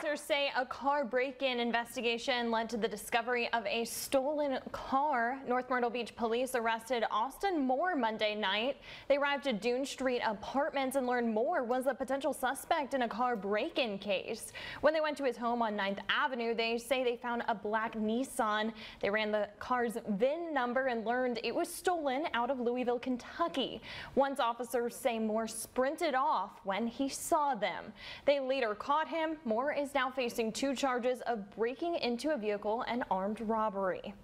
Officers say a car break-in investigation led to the discovery of a stolen car. North Myrtle Beach police arrested Austin Moore Monday night. They arrived at Dune Street Apartments and learned Moore was a potential suspect in a car break-in case. When they went to his home on 9th Avenue, they say they found a black Nissan. They ran the car's VIN number and learned it was stolen out of Louisville, Kentucky. Once officers say Moore sprinted off when he saw them. They later caught him. Moore is now facing two charges of breaking into a vehicle and armed robbery.